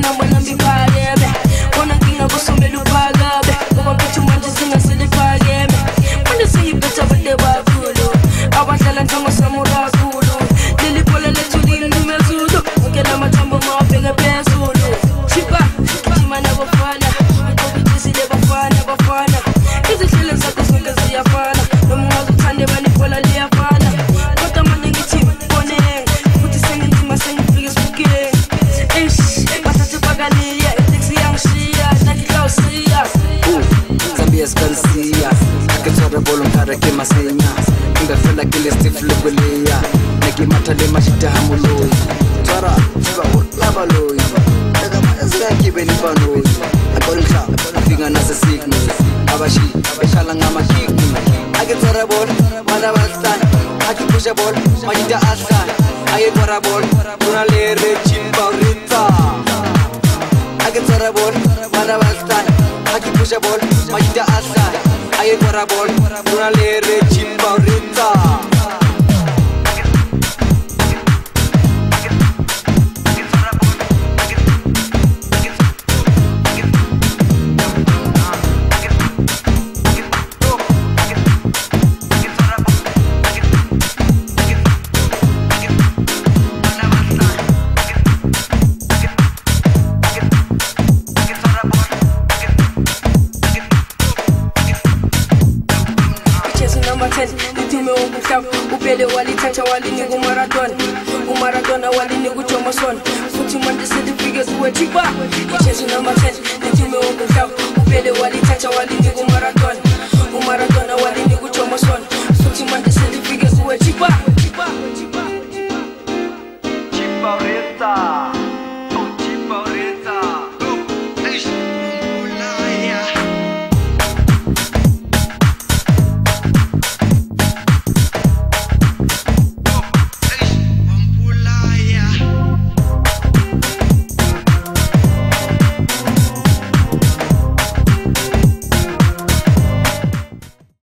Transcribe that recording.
na bwana mbipale be Wanna you man just sing a silly paga be you say you better with the bagulu Awa tala ntongo samura las calcillas Akithola volontarya ke masinya. Ingafela ke lestifle kweleya Ne ke matha le mashita ha moloi Tshwara, tshwara o la baloi Daga mase ya ke beni baloi Akole hla, dinga na se signal. Abashi, abashala ngama signal Akithola bol, mana basana Akikusha bol, mashita asana Ayithola bol, una le re chimba rita Akithola bol, mana basana ake pusha bol mashita aslan aye tsara bol kuna le re chimbaurita number 10 lithume wokuhlaba ubele walithatha walinika umaradona. Umaradona walinika ujomason futhi manje selifike kuwethiba ijesu number